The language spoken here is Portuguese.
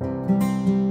Música